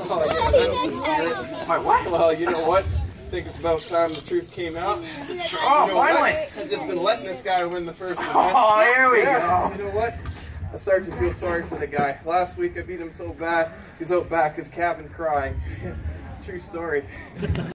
oh, My what? Well, you know what? I think it's about time the truth came out. Oh, you know finally! What? I've just been letting this guy win the first one. Oh, here we yeah. go. You know what? I started to feel sorry for the guy. Last week I beat him so bad, he's out back his cabin crying. True story.